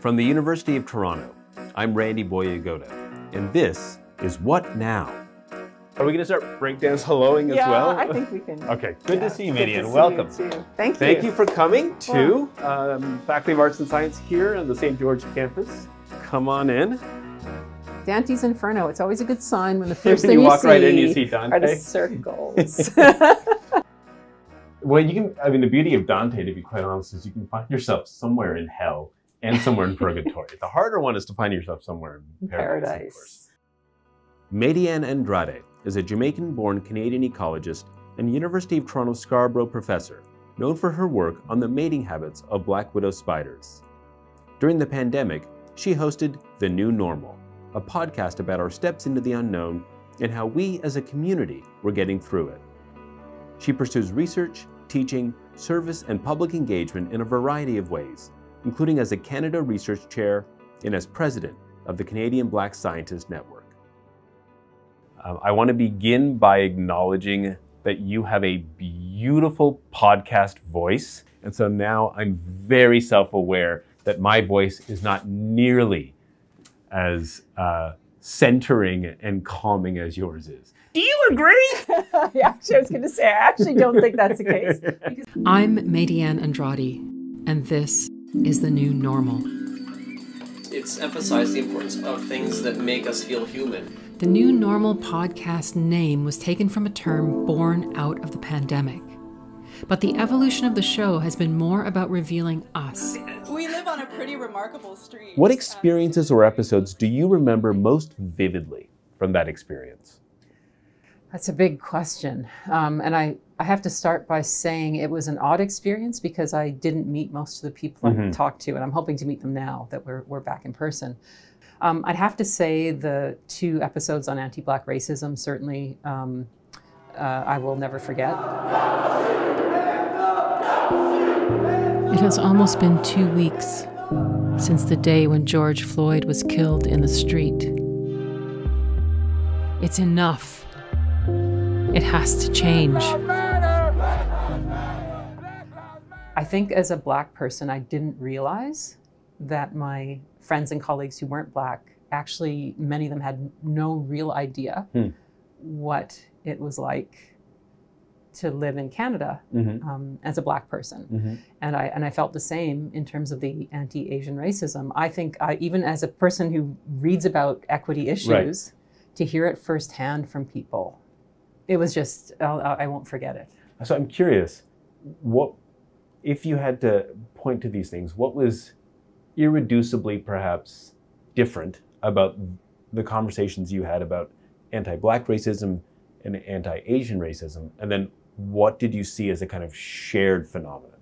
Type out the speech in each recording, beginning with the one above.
From the University of Toronto, I'm Randy Boyagoda, and this is What Now? Are we going to start breakdance helloing as yeah, well? I think we can. Okay, good yeah, to see you, good to Maydianne. Welcome. you too. Thank you. Thank you for coming to um, Faculty of Arts and Science here on the St. George campus. Come on in. Dante's Inferno. It's always a good sign when the first thing you you, walk see right in, you see are the circles. Well, you can. I mean, the beauty of Dante, to be quite honest, is you can find yourself somewhere in hell and somewhere in purgatory. The harder one is to find yourself somewhere in paradise. Paradise. Maydianne Andrade is a Jamaican-born Canadian ecologist and University of Toronto Scarborough professor, known for her work on the mating habits of black widow spiders. During the pandemic, she hosted The New Normal, a podcast about our steps into the unknown and how we as a community were getting through it. She pursues research, teaching, service, and public engagement in a variety of ways, including as a Canada Research Chair and as president of the Canadian Black Scientist Network. Um, I want to begin by acknowledging that you have a beautiful podcast voice. And so now I'm very self aware that my voice is not nearly as uh, centering and calming as yours is. Do you agree? yeah, actually, I was going to say, I actually don't think that's the case. I'm Maydianne Andrade, and this is the new normal. It's emphasized the importance of things that make us feel human. The new normal podcast name was taken from a term born out of the pandemic. But the evolution of the show has been more about revealing us. We live on a pretty remarkable street. What experiences or episodes do you remember most vividly from that experience? That's a big question. Um, and I, I have to start by saying it was an odd experience because I didn't meet most of the people I Mhm. talked to, and I'm hoping to meet them now that we're, we're back in person. Um, I'd have to say the two episodes on anti Black racism certainly um, uh, I will never forget. It has almost been two weeks since the day when George Floyd was killed in the street. It's enough. It has to change. I think as a black person, I didn't realize that my friends and colleagues who weren't black actually, many of them had no real idea Hmm. what it was like to live in Canada Mm-hmm. um, as a black person. Mm-hmm. And I, and I felt the same in terms of the anti Asian racism. I think, I, even as a person who reads about equity issues, to hear it firsthand from people, it was just, I'll, I won't forget it. So I'm curious, what if you had to point to these things? What was irreducibly perhaps different about the conversations you had about anti-black racism and anti-Asian racism, and then what did you see as a kind of shared phenomenon?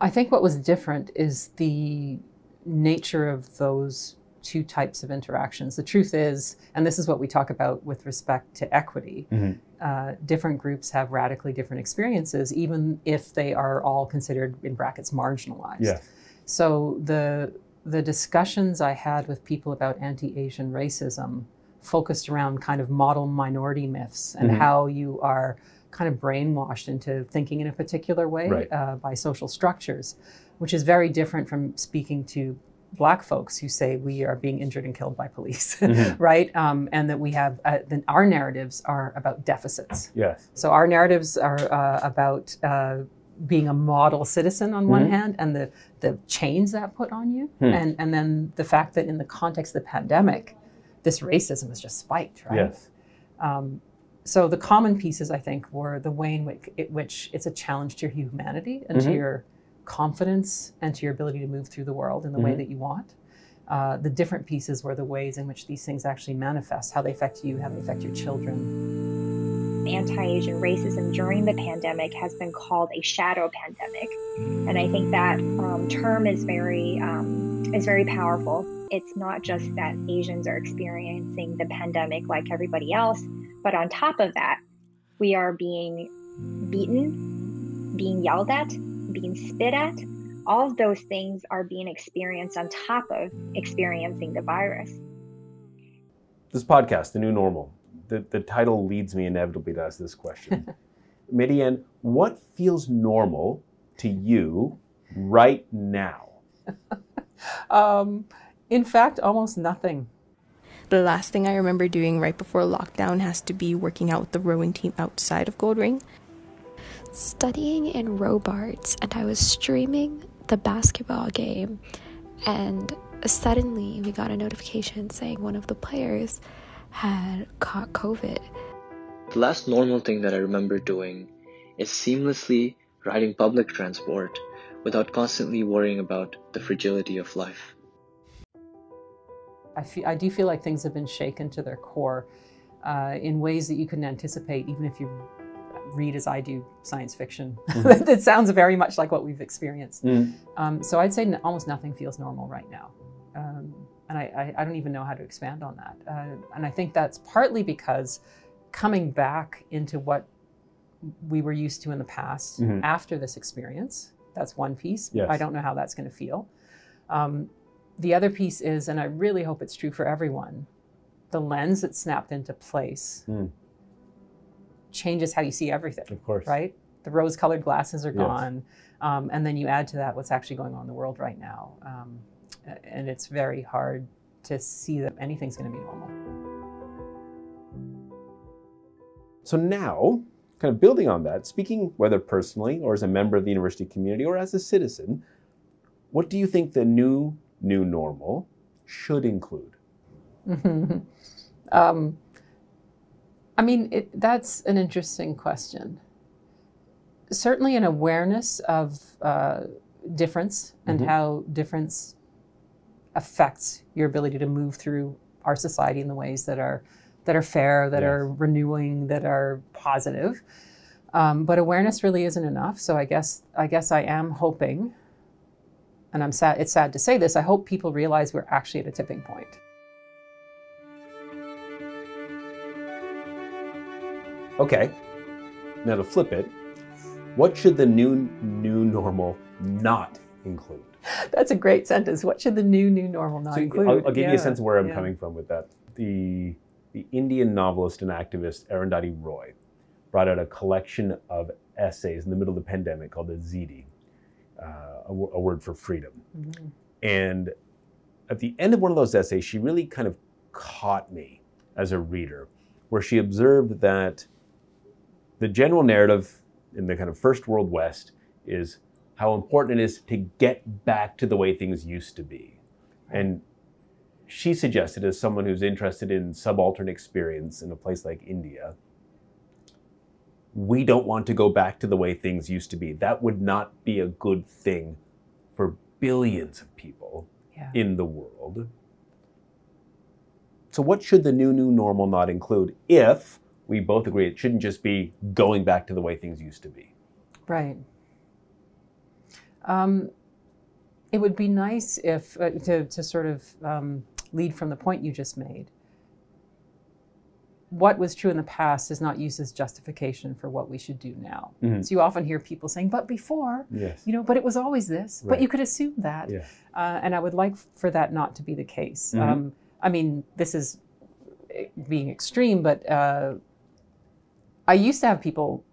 I think what was different is the nature of those two types of interactions. The truth is, and this is what we talk about with respect to equity, Mhm. uh, different groups have radically different experiences, even if they are all considered, in brackets, marginalized. Yeah. So the the discussions I had with people about anti-Asian racism focused around kind of model minority myths and Mhm. how you are kind of brainwashed into thinking in a particular way Right. uh, by social structures, which is very different from speaking to black folks who say we are being injured and killed by police, Mhm. right? Um, and that we have uh, then our narratives are about deficits. Yes. So our narratives are uh, about uh, being a model citizen on one Mhm. hand, and the the chains that put on you, Hmm. and and then the fact that in the context of the pandemic, this racism has just spiked, right? Yes. Um, so the common pieces, I think, were the way in which, it, which it's a challenge to your humanity and to Mhm. your confidence and to your ability to move through the world in the way Mhm. that you want. Uh, the different pieces were the ways in which these things actually manifest, how they affect you, how they affect your children. anti-Asian racism during the pandemic has been called a shadow pandemic, and I think that um, term is very um, is very powerful. It's not just that Asians are experiencing the pandemic like everybody else, but on top of that, we are being beaten, being yelled at, being spit at. All of those things are being experienced on top of experiencing the virus. This podcast, The New Normal, the, the title leads me inevitably to ask this question. Maydianne, what feels normal to you right now? um, in fact, almost nothing. The last thing I remember doing right before lockdown has to be working out with the rowing team outside of Goldring. Studying in Robarts, and I was streaming the basketball game, and suddenly we got a notification saying one of the players had caught COVID. The last normal thing that I remember doing is seamlessly riding public transport without constantly worrying about the fragility of life. I, feel, I do feel like things have been shaken to their core uh, in ways that you couldn't anticipate, even if you read as I do science fiction. Mm. it sounds very much like what we've experienced. Mm. Um, so I'd say almost nothing feels normal right now. Um, and I, I, I, don't even know how to expand on that. Uh, and I think that's partly because coming back into what we were used to in the past mm-hmm. after this experience, that's one piece. Yes. I don't know how that's going to feel. Um, the other piece is, and I really hope it's true for everyone, the lens that snapped into place mm. Changes how you see everything. Of course. Right? The rose colored glasses are gone. Yes. Um, and then you add to that what's actually going on in the world right now. Um, and it's very hard to see that anything's going to be normal. So now, kind of building on that, speaking whether personally or as a member of the university community or as a citizen, what do you think the new new normal should include? um, I mean, it, that's an interesting question. Certainly, an awareness of uh, difference and mm-hmm. how difference affects your ability to move through our society in the ways that are that are fair, that yes. are renewing, that are positive. Um, but awareness really isn't enough. So I guess I guess I am hoping and I'm sad, it's sad to say this, I hope people realize we're actually at a tipping point. Okay, now to flip it, what should the new new normal not include? That's a great sentence. What should the new new normal not so include? I'll, I'll give yeah. you a sense of where I'm yeah. coming from with that. The the Indian novelist and activist Arundhati Roy brought out a collection of essays in the middle of the pandemic called the Azadi, uh, a, a, word for freedom. Mm-hmm. And at the end of one of those essays, she really kind of caught me as a reader, where she observed that the general narrative in the kind of first world West is how important it is to get back to the way things used to be. And she suggested, as someone who's interested in subaltern experience in a place like India, we don't want to go back to the way things used to be. That would not be a good thing for billions of people yeah. in the world. So, what should the new, new normal not include if we both agree it shouldn't just be going back to the way things used to be? Right. Um, it would be nice if, uh, to, to sort of um, lead from the point you just made, what was true in the past is not used as justification for what we should do now. Mm-hmm. So you often hear people saying, "But before, yes. you know, but it was always this." Right. But you could assume that, yeah. uh, and I would like for that not to be the case. Mm-hmm. Um, I mean, this is eh, being extreme, but uh, I used to have people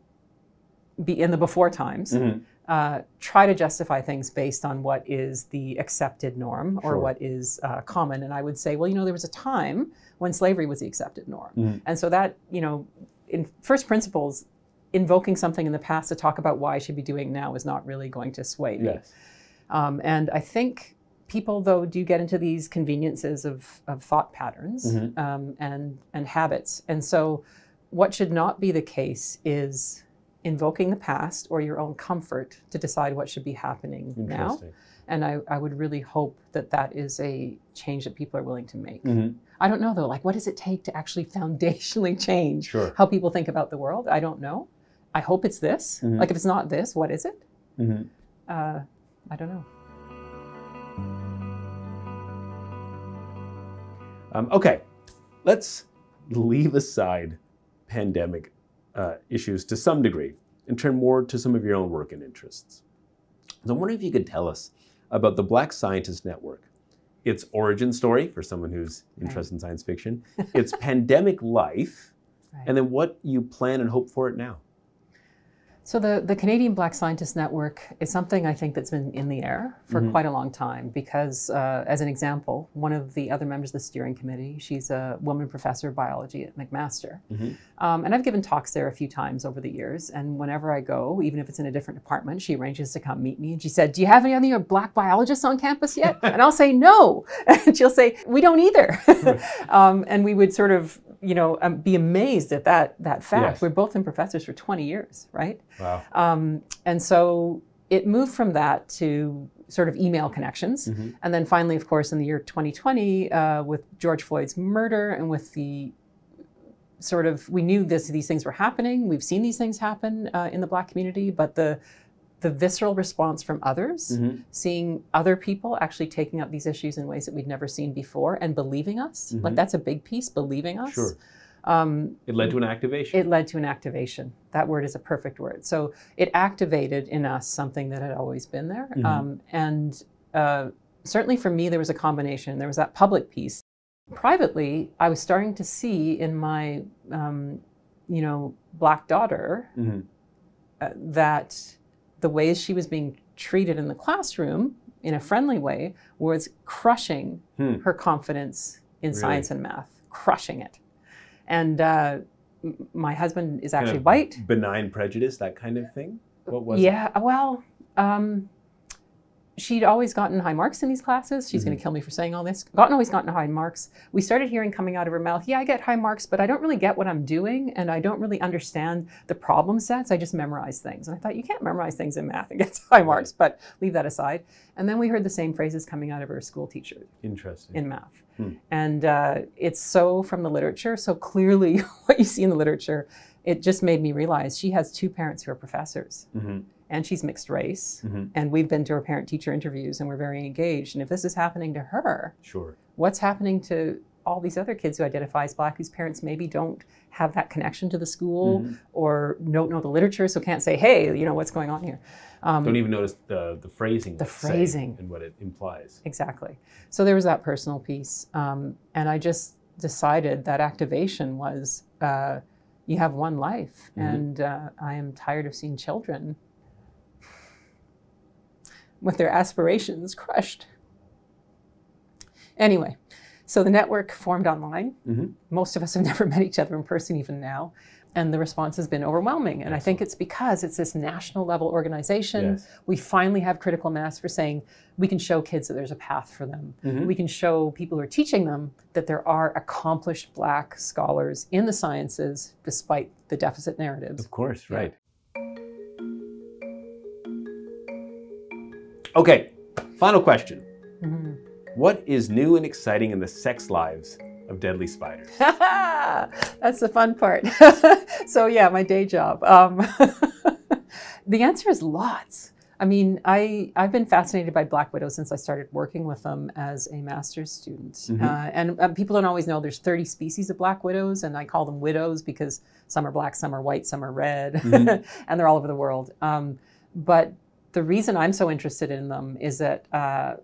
be in the before times. Mm-hmm uh, try to justify things based on what is the accepted norm or sure. what is uh, common. And I would say, well, you know, there was a time when slavery was the accepted norm. Mm-hmm. And so that, you know, in first principles, invoking something in the past to talk about why I should be doing now is not really going to sway me. Yes. Um, and I think people, though, do get into these conveniences of, of thought patterns mm-hmm. um, and, and habits. And so what should not be the case is invoking the past or your own comfort to decide what should be happening now. And I, I would really hope that that is a change that people are willing to make. Mm-hmm. I don't know though, like what does it take to actually foundationally change sure. how people think about the world? I don't know. I hope it's this. Mm-hmm. Like if it's not this, what is it? Mm-hmm. Uh, I don't know. Um, okay, let's leave aside pandemic uh, issues to some degree and turn more to some of your own work and interests. So I'm wondering if you could tell us about the Black Scientist Network, its origin story for someone who's interested right. in science fiction, its pandemic life, right. and then what you plan and hope for it now. So the, the Canadian Black Scientist Network is something I think that's been in the air for mm-hmm. quite a long time because, uh, as an example, one of the other members of the steering committee, she's a woman professor of biology at McMaster. Mm-hmm. Um, and I've given talks there a few times over the years. And whenever I go, even if it's in a different department, she arranges to come meet me. And she said, Do you have any other black biologists on campus yet? and I'll say, No. And she'll say, We don't either. um, and we would sort of you know, um, be amazed at that that fact. Yes. We're both in professors for 20 years, right? Wow. Um, and so it moved from that to sort of email connections, mm-hmm. and then finally, of course, in the year 2020, uh, with George Floyd's murder and with the sort of we knew this these things were happening. We've seen these things happen uh, in the Black community, but the the visceral response from others, mm-hmm. seeing other people actually taking up these issues in ways that we'd never seen before and believing us. Mm-hmm. Like that's a big piece, believing us. Sure. Um, it led to an activation. It led to an activation. That word is a perfect word. So it activated in us something that had always been there. Mm-hmm. Um, and uh, certainly for me, there was a combination. There was that public piece. Privately, I was starting to see in my, um, you know, black daughter mm-hmm. uh, that the ways she was being treated in the classroom in a friendly way was crushing hmm. her confidence in really? science and math, crushing it. And uh, my husband is actually kind of white. Benign prejudice, that kind of thing? What was yeah, it? well, um, she'd always gotten high marks in these classes. She's mm-hmm. going to kill me for saying all this. Gotten always gotten high marks. We started hearing coming out of her mouth, "Yeah, I get high marks, but I don't really get what I'm doing, and I don't really understand the problem sets. I just memorize things." And I thought, you can't memorize things in math and get high marks, but leave that aside. And then we heard the same phrases coming out of her school teacher. Interesting. In math, hmm. and uh, it's so from the literature. So clearly, what you see in the literature, it just made me realize she has two parents who are professors. Mm-hmm and she's mixed race. Mm-hmm. And we've been to her parent teacher interviews and we're very engaged. And if this is happening to her, sure. what's happening to all these other kids who identify as black whose parents maybe don't have that connection to the school mm-hmm. or don't know the literature, so can't say, hey, you know, what's going on here? Um, don't even notice the, the phrasing. The phrasing. And what it implies. Exactly. So there was that personal piece. Um, and I just decided that activation was uh, you have one life. Mm-hmm. And uh, I am tired of seeing children with their aspirations crushed. Anyway, so the network formed online. Mm-hmm. Most of us have never met each other in person, even now. And the response has been overwhelming. And Excellent. I think it's because it's this national level organization. Yes. We finally have critical mass for saying we can show kids that there's a path for them. Mm-hmm. We can show people who are teaching them that there are accomplished black scholars in the sciences despite the deficit narratives. Of course, right. Okay, final question. Mm-hmm. What is new and exciting in the sex lives of deadly spiders? That's the fun part. so, yeah, my day job. Um, the answer is lots. I mean, I, I've been fascinated by black widows since I started working with them as a master's student. Mm-hmm. Uh, and um, people don't always know there's 30 species of black widows, and I call them widows because some are black, some are white, some are red, mm-hmm. and they're all over the world. Um, but the reason I'm so interested in them is that uh,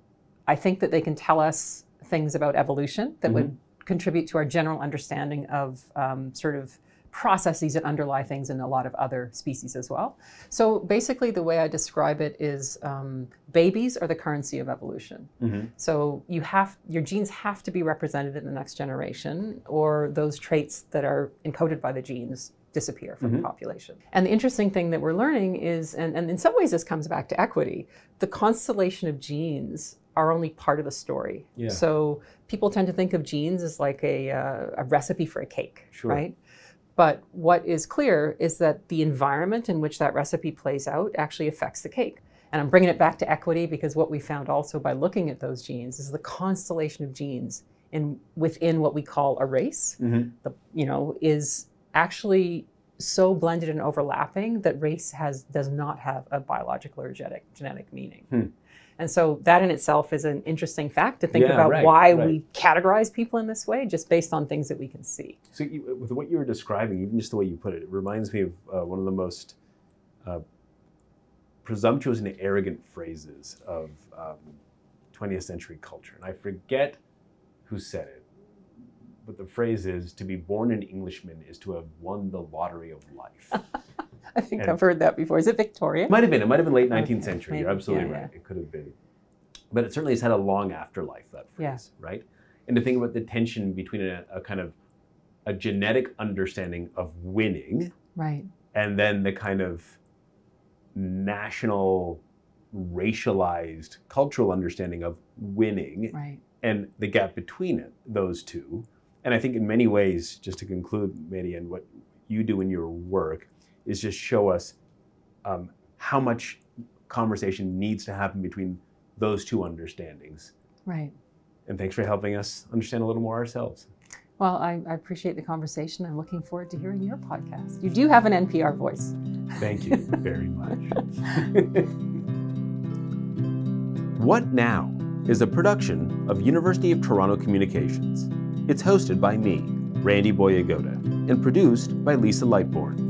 I think that they can tell us things about evolution that mm-hmm. would contribute to our general understanding of um, sort of processes that underlie things in a lot of other species as well. So basically, the way I describe it is um, babies are the currency of evolution. Mm-hmm. So you have your genes have to be represented in the next generation, or those traits that are encoded by the genes disappear from mm-hmm. the population. And the interesting thing that we're learning is, and, and in some ways this comes back to equity, the constellation of genes are only part of the story. Yeah. So people tend to think of genes as like a, uh, a recipe for a cake, sure. right? But what is clear is that the environment in which that recipe plays out actually affects the cake. And I'm bringing it back to equity because what we found also by looking at those genes is the constellation of genes in within what we call a race, mm-hmm. the, you know, is actually so blended and overlapping that race has does not have a biological or genetic genetic meaning. Hmm. And so that in itself is an interesting fact to think yeah, about right, why right. we categorize people in this way, just based on things that we can see. So, you, with what you were describing, even just the way you put it, it reminds me of uh, one of the most uh, presumptuous and arrogant phrases of um, 20th century culture. And I forget who said it but the phrase is to be born an Englishman is to have won the lottery of life. I think and I've heard that before. Is it Victoria? Might have been. It might have been late 19th okay. century. Maybe. You're absolutely yeah, right. Yeah. It could have been. But it certainly has had a long afterlife, that phrase, yeah. right? And to think about the tension between a, a kind of a genetic understanding of winning. Right. And then the kind of national racialized cultural understanding of winning right. and the gap between it, those two. And I think in many ways, just to conclude, and what you do in your work is just show us um, how much conversation needs to happen between those two understandings. Right. And thanks for helping us understand a little more ourselves. Well, I, I, appreciate the conversation. I'm looking forward to hearing your podcast. You do have an NPR voice. Thank you very much. what Now is a production of University of Toronto Communications. It's hosted by me, Randy Boyagoda, and produced by Lisa Lightbourne.